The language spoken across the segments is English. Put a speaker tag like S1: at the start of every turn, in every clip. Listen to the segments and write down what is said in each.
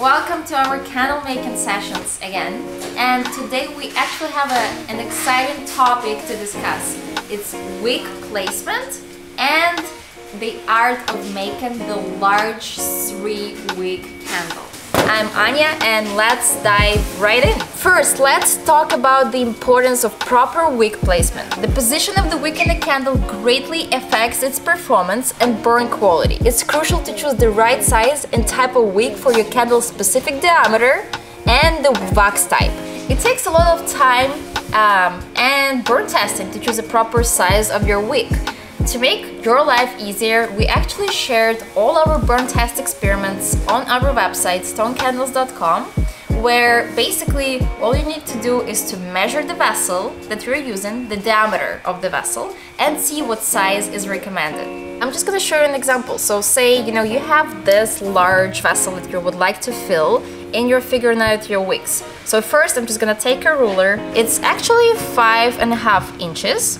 S1: welcome to our candle making sessions again. And today we actually have a, an exciting topic to discuss. It's wick placement and the art of making the large three wick candle. I'm Anya and let's dive right in. First, let's talk about the importance of proper wick placement. The position of the wick in the candle greatly affects its performance and burn quality. It's crucial to choose the right size and type of wick for your candle's specific diameter and the wax type. It takes a lot of time um, and burn testing to choose a proper size of your wick. To make your life easier, we actually shared all our burn test experiments on our website stonecandles.com where basically all you need to do is to measure the vessel that you're using, the diameter of the vessel, and see what size is recommended. I'm just gonna show you an example. So say, you know, you have this large vessel that you would like to fill and you're figuring out your wicks. So first I'm just gonna take a ruler. It's actually five and a half inches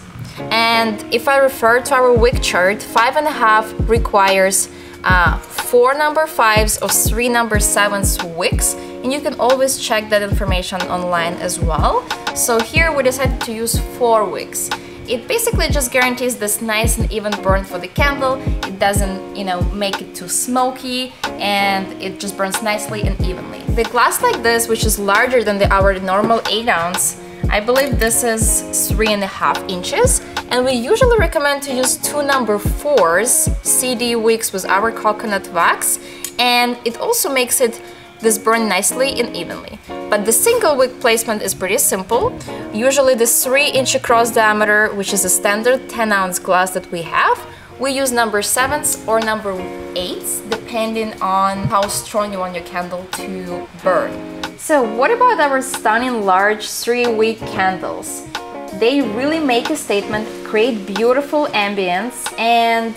S1: and if I refer to our wick chart, five and a half requires uh, four number fives or three number sevens wicks and you can always check that information online as well. So here we decided to use four wicks. It basically just guarantees this nice and even burn for the candle. It doesn't, you know, make it too smoky and it just burns nicely and evenly. The glass like this, which is larger than the, our normal 8 ounce, I believe this is three and a half inches and we usually recommend to use two number fours CD wicks with our coconut wax and it also makes it this burn nicely and evenly. But the single wick placement is pretty simple. Usually the 3 inch across diameter, which is a standard 10 ounce glass that we have, we use number 7s or number 8s depending on how strong you want your candle to burn. So what about our stunning large 3 wick candles? They really make a statement, create beautiful ambience and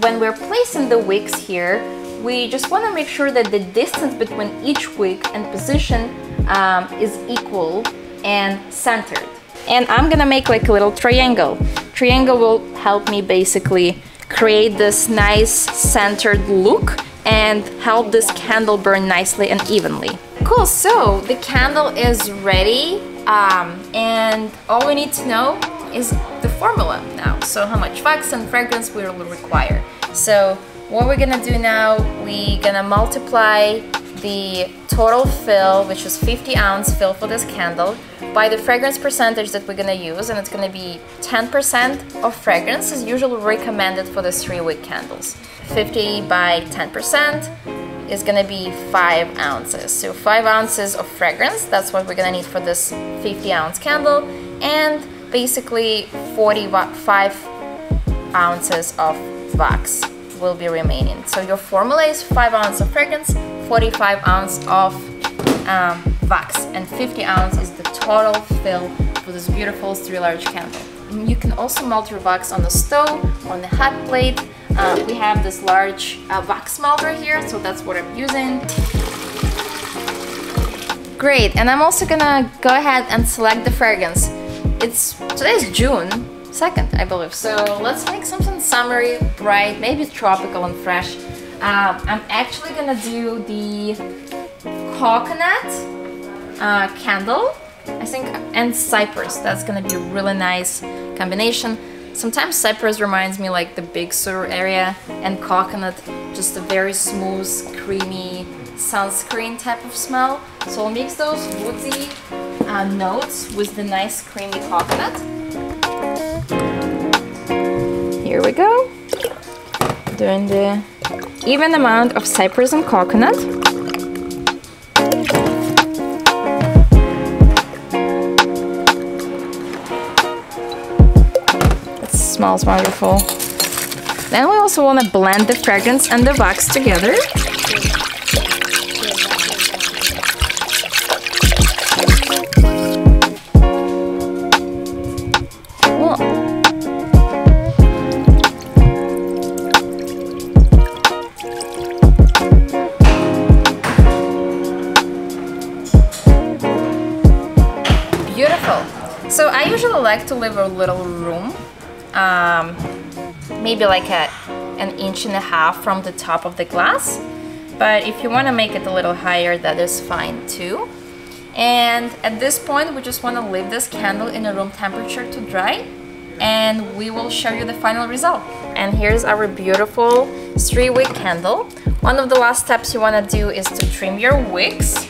S1: when we're placing the wicks here, we just want to make sure that the distance between each wick and position um, is equal and centered. And I'm gonna make like a little triangle. Triangle will help me basically create this nice centered look and help this candle burn nicely and evenly. Cool, so the candle is ready um, and all we need to know is the formula now. So how much wax and fragrance we will require. So what we're gonna do now, we're gonna multiply the total fill, which is 50 ounce fill for this candle, by the fragrance percentage that we're gonna use, and it's gonna be 10% of fragrance is usually recommended for the three wick candles. 50 by 10% is gonna be five ounces. So five ounces of fragrance, that's what we're gonna need for this 50 ounce candle, and basically 45 ounces of wax will be remaining. So your formula is five ounces of fragrance, 45 ounces of um, wax, and 50 ounces is the total fill for this beautiful three large candle. You can also melt your wax on the stove, on the hot plate, uh, we have this large uh, wax melter here, so that's what I'm using. Great, and I'm also gonna go ahead and select the fragrance. It's today's June 2nd, I believe, so let's make something summery, bright, maybe tropical and fresh. Uh, I'm actually gonna do the coconut uh, candle, I think, and cypress. That's gonna be a really nice combination. Sometimes cypress reminds me like the Big Sur area and coconut, just a very smooth, creamy sunscreen type of smell. So I'll mix those woodsy uh, notes with the nice creamy coconut. Here we go. Doing the even amount of cypress and coconut. Smells wonderful. Then we also want to blend the fragrance and the wax together. Beautiful. So I usually like to leave a little room um, maybe like a, an inch and a half from the top of the glass but if you want to make it a little higher, that is fine too. And at this point, we just want to leave this candle in a room temperature to dry and we will show you the final result. And here's our beautiful three wick candle. One of the last steps you want to do is to trim your wicks.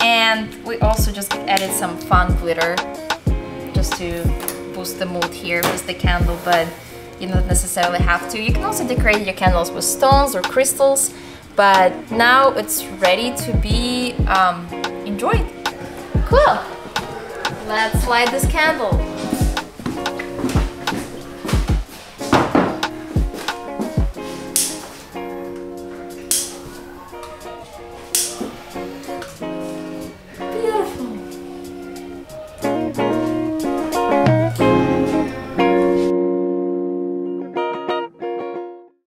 S1: And we also just added some fun glitter just to boost the mood here with the candle, but you don't necessarily have to. You can also decorate your candles with stones or crystals, but now it's ready to be um, enjoyed. Cool! Let's light this candle.